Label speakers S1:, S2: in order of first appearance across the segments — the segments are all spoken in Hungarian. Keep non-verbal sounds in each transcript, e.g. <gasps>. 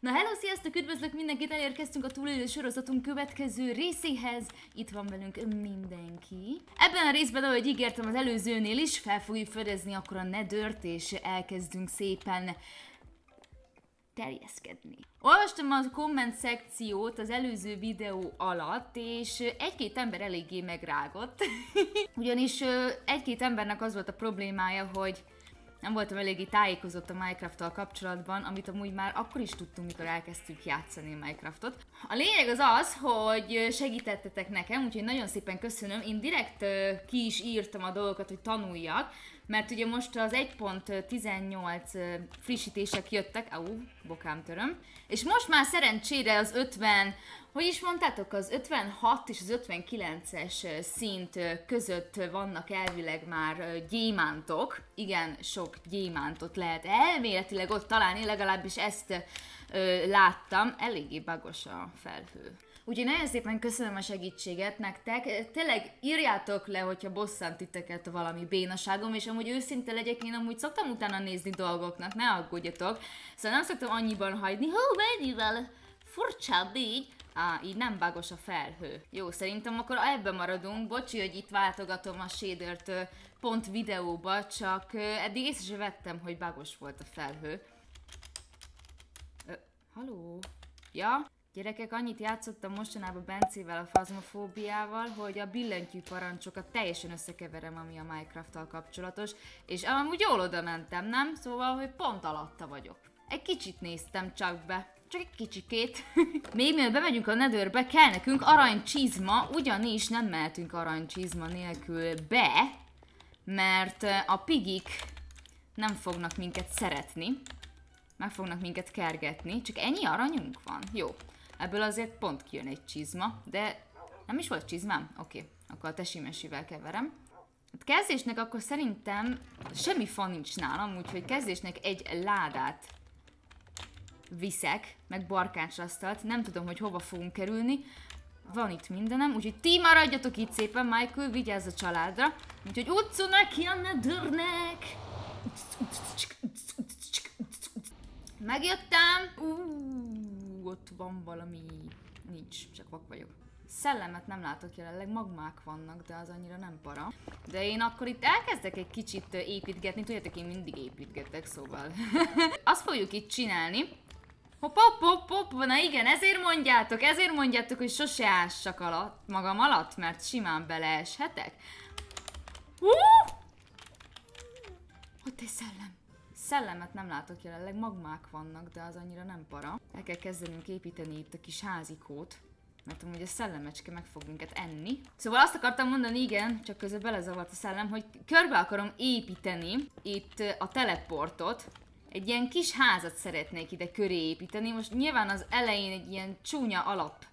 S1: Na hello, sziasztok, üdvözlök mindenkit, elérkeztünk a túlélő sorozatunk következő részéhez. Itt van velünk mindenki. Ebben a részben, ahogy ígértem az előzőnél is, fel fogjuk fedezni akkor a nedört, és elkezdünk szépen terjeszkedni. Olvastam a komment szekciót az előző videó alatt, és egy-két ember eléggé megrágott. <laughs> Ugyanis egy-két embernek az volt a problémája, hogy nem voltam eléggé tájékozott a Minecraft-tal kapcsolatban, amit amúgy már akkor is tudtunk, mikor elkezdtük játszani Minecraftot. A lényeg az az, hogy segítettetek nekem, úgyhogy nagyon szépen köszönöm. Én direkt ki is írtam a dolgokat, hogy tanuljak, mert ugye most az 1.18 frissítések jöttek, au, bokám töröm, és most már szerencsére az 50 hogy is mondtátok, az 56 és az 59-es szint között vannak elvileg már gyémántok. Igen, sok gyémántot lehet elméletileg ott találni, legalábbis ezt láttam. Eléggé bagos a felhő. Úgyhogy nagyon szépen köszönöm a segítséget nektek. Tényleg írjátok le, hogyha bosszant titeket valami bénaságom, és amúgy őszinte legyek, én amúgy szoktam utána nézni dolgoknak, ne aggódjatok. Szóval nem szoktam annyiban hagyni, hó, mennyivel furcsább így, Á, így nem bágos a felhő. Jó, szerintem akkor ebben maradunk. Bocsi, hogy itt váltogatom a shadert pont videóba, csak eddig észre sem vettem, hogy bágos volt a felhő. Ö, haló? Ja? Gyerekek, annyit játszottam mostanában Bencével a fazmofóbiával, hogy a billentyű parancsokat teljesen összekeverem, ami a Minecraft-tal kapcsolatos, és amúgy jól oda mentem, nem? Szóval, hogy pont alatta vagyok. Egy kicsit néztem csak be csak egy kicsikét. <laughs> Még mielőtt bemegyünk a nedőrbe, kell nekünk aranycsizma, ugyanis nem mehetünk aranycsizma nélkül be, mert a pigik nem fognak minket szeretni, meg fognak minket kergetni, csak ennyi aranyunk van. Jó, ebből azért pont kijön egy csizma, de nem is volt csizmám? Oké, okay. akkor a tesimesivel keverem. Hát kezdésnek akkor szerintem semmi fa nincs nálam, úgyhogy kezdésnek egy ládát viszek, meg barkácsasztalt, nem tudom, hogy hova fogunk kerülni. Van itt mindenem, úgyhogy ti maradjatok itt szépen, Michael, vigyázz a családra. Úgyhogy utcu neki a nedörnek! Megjöttem! Uuuuh, ott van valami... Nincs, csak vak vagyok. Szellemet nem látok jelenleg, magmák vannak, de az annyira nem para. De én akkor itt elkezdek egy kicsit építgetni, tudjátok, én mindig építgetek, szóval. <laughs> Azt fogjuk itt csinálni, Hopp, hopp, hopp, hopp, na igen, ezért mondjátok, ezért mondjátok, hogy sose ássak alatt, magam alatt, mert simán beleeshetek. Uh! Ott egy szellem. Szellemet nem látok jelenleg, magmák vannak, de az annyira nem para. El kell kezdenünk építeni itt a kis házikót, mert amúgy a szellemecske meg fog minket enni. Szóval azt akartam mondani, igen, csak közben belezavart a szellem, hogy körbe akarom építeni itt a teleportot, egy ilyen kis házat szeretnék ide köré építeni. Most nyilván az elején egy ilyen csúnya alap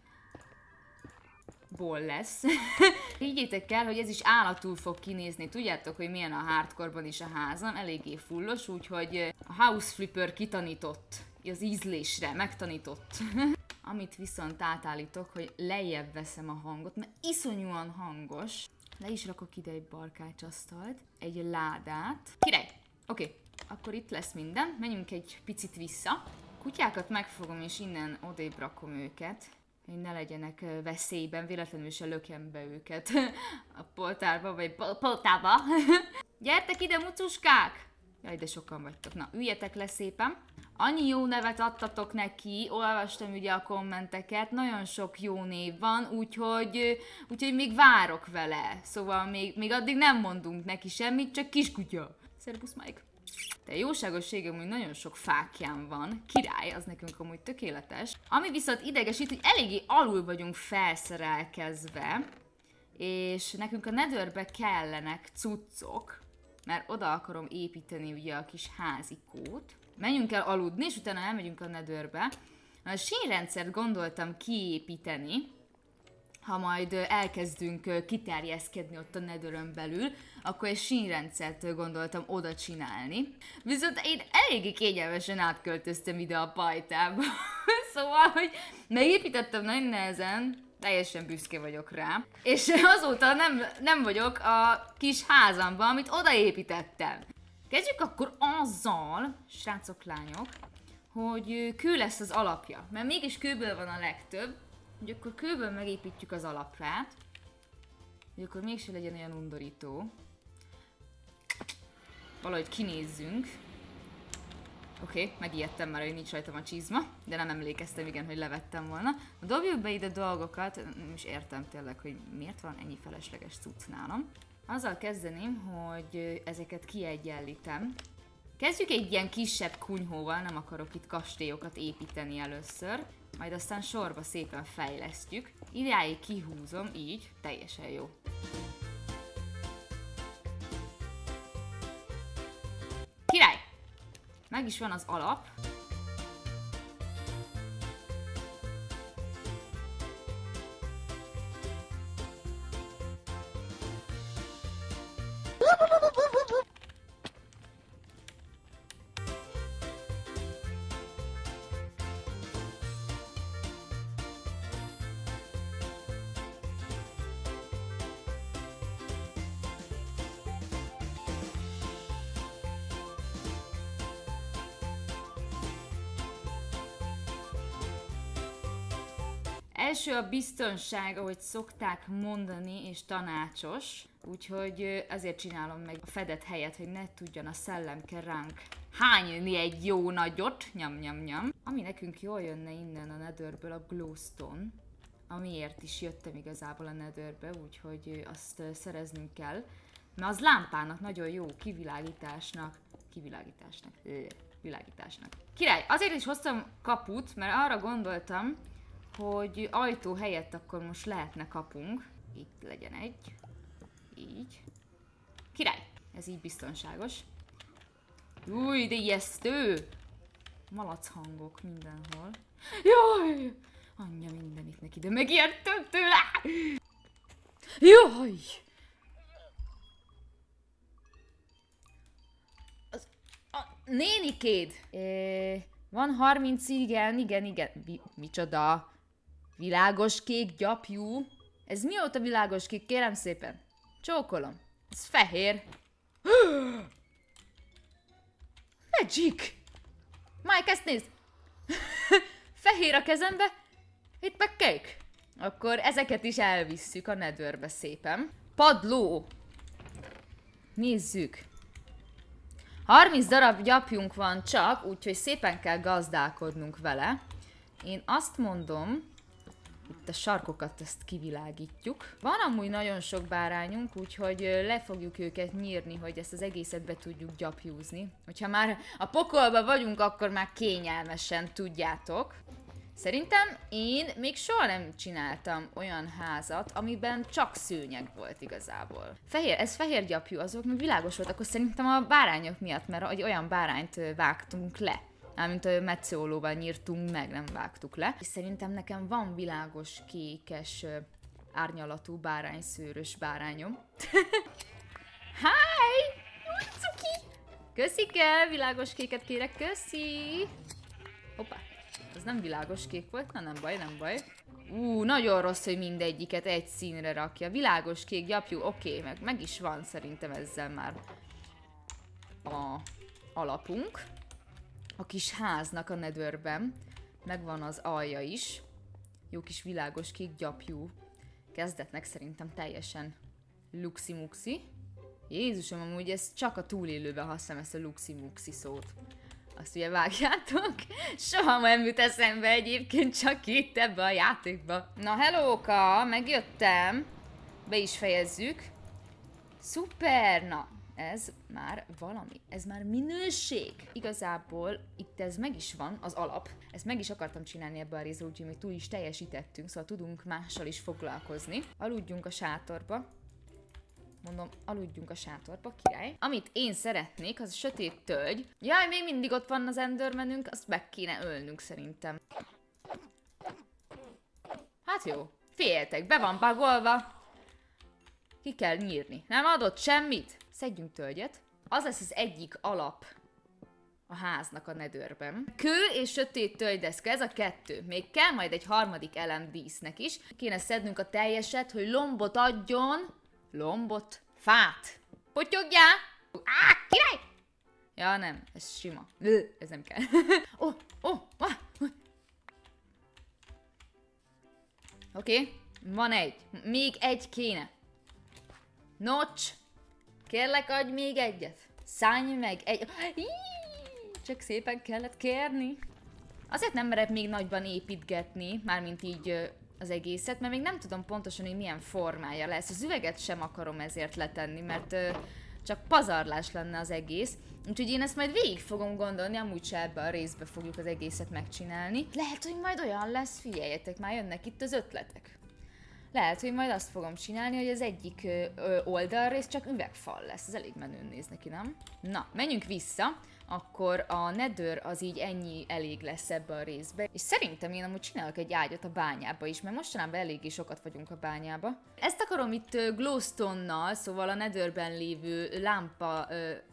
S1: ból lesz. <laughs> Higgyétek el, hogy ez is állatul fog kinézni. Tudjátok, hogy milyen a hardcore is a házam, eléggé fullos, úgyhogy a House Flipper kitanított az ízlésre, megtanított. <laughs> Amit viszont átállítok, hogy lejjebb veszem a hangot, mert iszonyúan hangos. Le is rakok ide egy barkácsasztalt, egy ládát. Király! Oké, okay. Akkor itt lesz minden. Menjünk egy picit vissza. Kutyákat megfogom, és innen odébb rakom őket hogy ne legyenek veszélyben, véletlenül se lökjem be őket <laughs> a poltárba, vagy poltába. <laughs> Gyertek ide, mucuskák! Jaj, de sokan vagytok. Na, üljetek le szépen. Annyi jó nevet adtatok neki, olvastam ugye a kommenteket, nagyon sok jó név van, úgyhogy, úgyhogy még várok vele. Szóval még, még addig nem mondunk neki semmit, csak kiskutya. Szerbusz, Mike! De jóságossége hogy nagyon sok fákján van. Király, az nekünk amúgy tökéletes. Ami viszont idegesít, hogy eléggé alul vagyunk felszerelkezve, és nekünk a nedőrbe kellenek cuccok, mert oda akarom építeni ugye a kis házikót. Menjünk el aludni, és utána elmegyünk a nedőrbe. A sínrendszert gondoltam kiépíteni, ha majd elkezdünk kiterjeszkedni ott a nedörön belül, akkor egy sínrendszert gondoltam oda csinálni. Viszont én eléggé kényelmesen átköltöztem ide a pajtába. <laughs> szóval, hogy megépítettem nagyon nehezen, teljesen büszke vagyok rá. És azóta nem, nem vagyok a kis házamban, amit odaépítettem. Kezdjük akkor azzal, srácok, lányok, hogy kő lesz az alapja. Mert mégis kőből van a legtöbb, hogy akkor kőből megépítjük az alapját, hogy akkor mégse legyen olyan undorító. Valahogy kinézzünk. Oké, okay, megijedtem már, hogy nincs rajtam a csizma, de nem emlékeztem igen, hogy levettem volna. Dobjuk be ide dolgokat, nem is értem tényleg, hogy miért van ennyi felesleges cucc nálam. Azzal kezdeném, hogy ezeket kiegyenlítem. Kezdjük egy ilyen kisebb kunyhóval, nem akarok itt kastélyokat építeni először. Majd aztán sorba szépen fejlesztjük. Ideáig kihúzom, így, teljesen jó. Király! Meg is van az alap. Első a biztonság, ahogy szokták mondani, és tanácsos. Úgyhogy ezért csinálom meg a fedett helyet, hogy ne tudjon a szellemke ránk hányni egy jó nagyot. Nyam, nyam, nyam. Ami nekünk jól jönne innen a Netherből a glowstone, amiért is jöttem igazából a Netherbe, úgyhogy azt szereznünk kell. Mert az lámpának nagyon jó, kivilágításnak, kivilágításnak, világításnak. Király, azért is hoztam kaput, mert arra gondoltam, hogy ajtó helyett akkor most lehetne kapunk. Itt legyen egy. Így. Király! Ez így biztonságos. Új, de ijesztő! Malac hangok mindenhol. Jaj! Anyja mindenit neki, de megijedtem tőle! Jaj! Az, a nénikéd! É, van 30, igen, igen, igen. Mi, micsoda? Világos kék gyapjú. Ez mióta világos kék, kérem szépen? Csókolom. Ez fehér. <gasps> Magic! Mike, ezt nézd! <laughs> fehér a kezembe, itt meg kék. Akkor ezeket is elvisszük a nedőrbe szépen. Padló! Nézzük. 30 darab gyapjunk van csak, úgyhogy szépen kell gazdálkodnunk vele. Én azt mondom, itt a sarkokat ezt kivilágítjuk. Van amúgy nagyon sok bárányunk, úgyhogy le fogjuk őket nyírni, hogy ezt az egészet be tudjuk gyapjúzni. Hogyha már a pokolba vagyunk, akkor már kényelmesen tudjátok. Szerintem én még soha nem csináltam olyan házat, amiben csak szőnyeg volt igazából. Fehér, ez fehér gyapjú, azok még világos volt, akkor szerintem a bárányok miatt, mert olyan bárányt vágtunk le mármint a metszólóval nyírtunk meg, nem vágtuk le. És szerintem nekem van világos kékes árnyalatú bárányszőrös bárányom. <laughs> Hi! Cuki! Köszike! Világos kéket kérek, köszi! Hoppá! Ez nem világos kék volt? Na nem baj, nem baj. Ú, nagyon rossz, hogy mindegyiket egy színre rakja. Világos kék gyapjú, oké, okay, meg, meg is van szerintem ezzel már a alapunk a kis háznak a nedőrben. Megvan az alja is. Jó kis világos kék gyapjú. Kezdetnek szerintem teljesen luxi-muxi. Jézusom, amúgy ez csak a túlélőben használom ezt a luxi-muxi szót. Azt ugye vágjátok? <laughs> Soha nem jut eszembe egyébként csak itt ebbe a játékba. Na hellóka, megjöttem. Be is fejezzük. Szuper, na ez már valami, ez már minőség. Igazából itt ez meg is van, az alap. Ezt meg is akartam csinálni ebbe a részbe, úgyhogy mi túl is teljesítettünk, szóval tudunk mással is foglalkozni. Aludjunk a sátorba. Mondom, aludjunk a sátorba, király. Amit én szeretnék, az a sötét tölgy. Jaj, még mindig ott van az endermenünk, azt meg kéne ölnünk szerintem. Hát jó, féltek, be van bagolva. Ki kell nyírni. Nem adott semmit? Szedjünk tölgyet. Az lesz az egyik alap a háznak a nedőrben. Kő és sötét tölgydeszka, ez a kettő. Még kell majd egy harmadik elem dísznek is. Kéne szednünk a teljeset, hogy lombot adjon. Lombot? Fát. Potyogjál! Á, király! Ja, nem, ez sima. Ez nem kell. oh, oh, ah, Oké, van egy. Még egy kéne. Nocs! Kérlek, adj még egyet. Szállj meg egy... Csak szépen kellett kérni. Azért nem merek még nagyban építgetni, mármint így az egészet, mert még nem tudom pontosan, hogy milyen formája lesz. Az üveget sem akarom ezért letenni, mert csak pazarlás lenne az egész. Úgyhogy én ezt majd végig fogom gondolni, amúgy se ebbe a részbe fogjuk az egészet megcsinálni. Lehet, hogy majd olyan lesz, figyeljetek, már jönnek itt az ötletek. Lehet, hogy majd azt fogom csinálni, hogy az egyik oldalrész csak üvegfal lesz. Ez elég menőn néz neki, nem? Na, menjünk vissza akkor a nether az így ennyi elég lesz ebbe a részbe. És szerintem én amúgy csinálok egy ágyat a bányába is, mert mostanában eléggé sokat vagyunk a bányába. Ezt akarom itt glowstone-nal, szóval a netherben lévő lámpa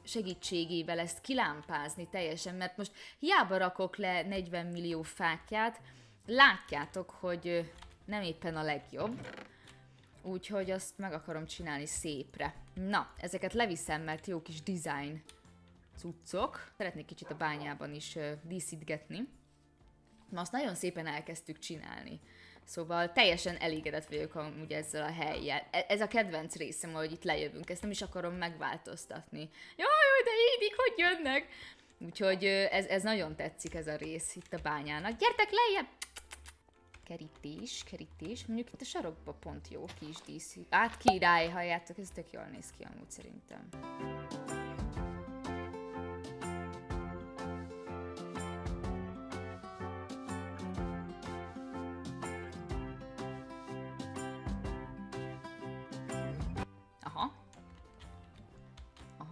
S1: segítségével ezt kilámpázni teljesen, mert most hiába rakok le 40 millió fákját, látjátok, hogy nem éppen a legjobb. Úgyhogy azt meg akarom csinálni szépre. Na, ezeket leviszem, mert jó kis design cuccok. Szeretnék kicsit a bányában is uh, díszítgetni. Ma azt nagyon szépen elkezdtük csinálni. Szóval teljesen elégedett vagyok amúgy ezzel a helyjel. E- ez a kedvenc részem, hogy itt lejövünk, ezt nem is akarom megváltoztatni. Jaj, de édik, hogy jönnek! Úgyhogy ez, ez nagyon tetszik ez a rész itt a bányának. Gyertek lejjebb! Kerítés, kerítés. Mondjuk itt a sarokba pont jó kis díszít. Át király, halljátok, ez tök jól néz ki amúgy szerintem.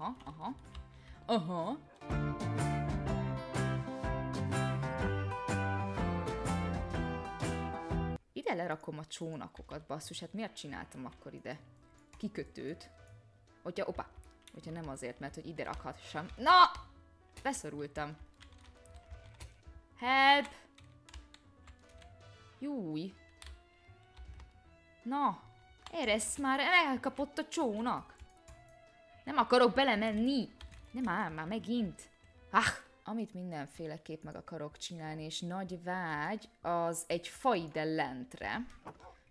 S1: aha, aha. Aha. Ide lerakom a csónakokat, basszus, hát miért csináltam akkor ide kikötőt? Hogyha, opa, hogyha nem azért, mert hogy ide rakhassam. Na! Beszorultam. Help! Júj! Na! Eresz már elkapott a csónak! Nem akarok belemenni! Nem áll már megint! Ah! Amit mindenféleképp meg akarok csinálni, és nagy vágy, az egy fa ide lentre.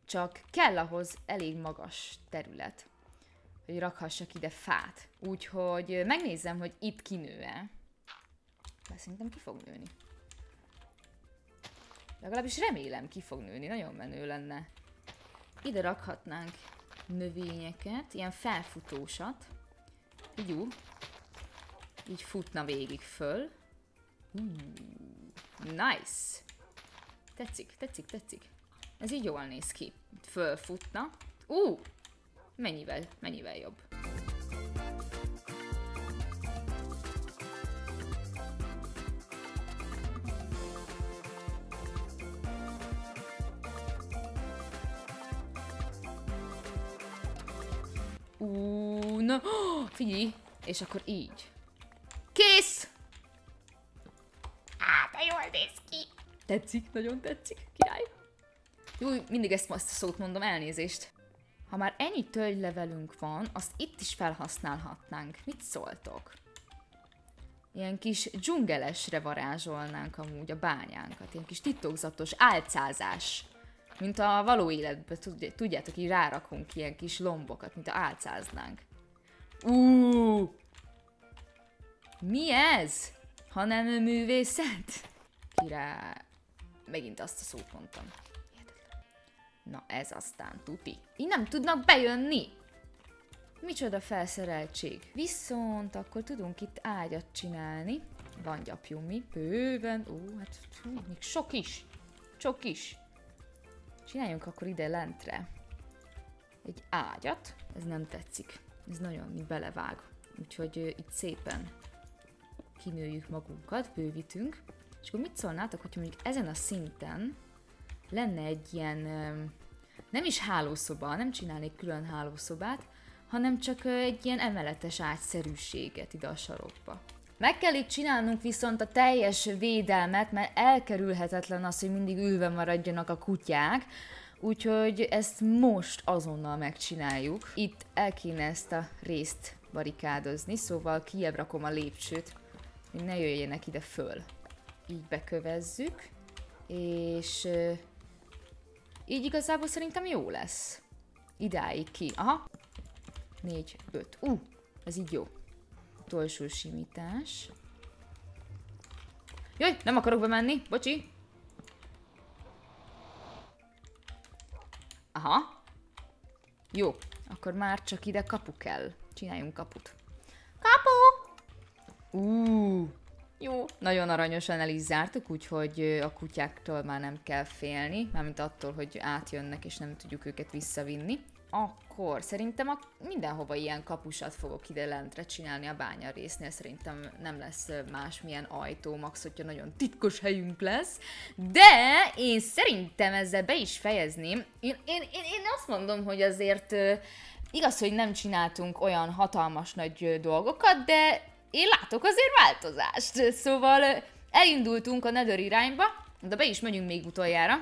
S1: Csak kell ahhoz elég magas terület, hogy rakhassak ide fát. Úgyhogy megnézem, hogy itt kinő-e. De szerintem ki fog nőni. Legalábbis remélem ki fog nőni, nagyon menő lenne. Ide rakhatnánk növényeket, ilyen felfutósat. Így Így futna végig föl. Uh, nice! Tetszik, tetszik, tetszik. Ez így jól néz ki. Fölfutna. Uh! Mennyivel, mennyivel jobb. Uh, na, oh, <gasps> figyelj, és akkor így. Tetszik, nagyon tetszik, király. Jó, mindig ezt, ezt a szót mondom, elnézést. Ha már ennyi tölgylevelünk van, azt itt is felhasználhatnánk. Mit szóltok? Ilyen kis dzsungelesre varázsolnánk amúgy a bányánkat. Ilyen kis titokzatos álcázás. Mint a való életben, tudjátok, így rárakunk ilyen kis lombokat, mint a álcáznánk. Uuuuh! Mi ez? Ha nem művészet? Király. Megint azt a szót mondtam. Na ez aztán tuti. Így nem tudnak bejönni. Micsoda felszereltség. Viszont akkor tudunk itt ágyat csinálni. Van gyapjumi, bőven. Ó, hát fú, még sok is. Sok is. Csináljunk akkor ide lentre egy ágyat. Ez nem tetszik. Ez nagyon belevág. Úgyhogy uh, itt szépen kinőjük magunkat, bővítünk. És akkor mit szólnátok, hogyha mondjuk ezen a szinten lenne egy ilyen, nem is hálószoba, nem csinálnék külön hálószobát, hanem csak egy ilyen emeletes ágyszerűséget ide a sarokba. Meg kell itt csinálnunk viszont a teljes védelmet, mert elkerülhetetlen az, hogy mindig ülve maradjanak a kutyák, úgyhogy ezt most azonnal megcsináljuk. Itt el kéne ezt a részt barikádozni, szóval kiebb rakom a lépcsőt, hogy ne jöjjenek ide föl. Így bekövezzük, és így igazából szerintem jó lesz. Idáig ki. Aha. 4, 5. Ú, ez így jó. Utolsó simítás. Jaj, nem akarok bemenni, bocsi. Aha. Jó, akkor már csak ide kapu kell. Csináljunk kaput. Kapu! Uh, jó. Nagyon aranyosan el is zártuk, úgyhogy a kutyáktól már nem kell félni, mármint attól, hogy átjönnek és nem tudjuk őket visszavinni. Akkor szerintem a, mindenhova ilyen kapusat fogok ide lentre csinálni a bánya résznél. Szerintem nem lesz másmilyen ajtó, max, hogyha nagyon titkos helyünk lesz. De én szerintem ezzel be is fejezném. Én, én, én, én azt mondom, hogy azért igaz, hogy nem csináltunk olyan hatalmas nagy dolgokat, de én látok azért változást. Szóval elindultunk a Nether irányba, de be is megyünk még utoljára.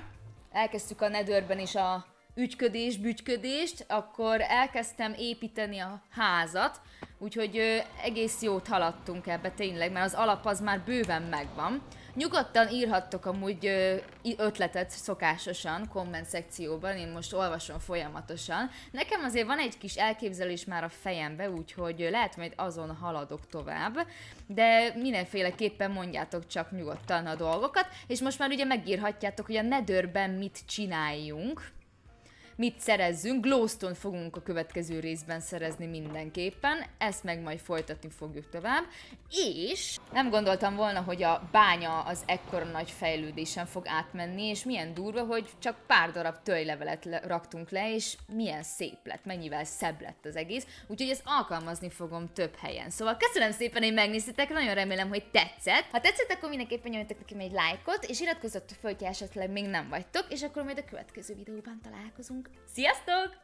S1: Elkezdtük a Netherben is a ügyködés, bügyködést, akkor elkezdtem építeni a házat, úgyhogy egész jót haladtunk ebbe tényleg, mert az alap az már bőven megvan. Nyugodtan írhattok amúgy ö, ötletet szokásosan, komment szekcióban, én most olvasom folyamatosan. Nekem azért van egy kis elképzelés már a fejembe, úgyhogy lehet majd azon haladok tovább, de mindenféleképpen mondjátok csak nyugodtan a dolgokat, és most már ugye megírhatjátok, hogy a Netherben mit csináljunk, mit szerezzünk. Glowstone fogunk a következő részben szerezni mindenképpen, ezt meg majd folytatni fogjuk tovább. És nem gondoltam volna, hogy a bánya az ekkora nagy fejlődésen fog átmenni, és milyen durva, hogy csak pár darab tölgylevelet le- raktunk le, és milyen szép lett, mennyivel szebb lett az egész. Úgyhogy ezt alkalmazni fogom több helyen. Szóval köszönöm szépen, hogy megnéztétek, nagyon remélem, hogy tetszett. Ha tetszett, akkor mindenképpen nyomjatok nekem egy lájkot, és iratkozzatok fel, hogy esetleg még nem vagytok, és akkor majd a következő videóban találkozunk. Sziasztok!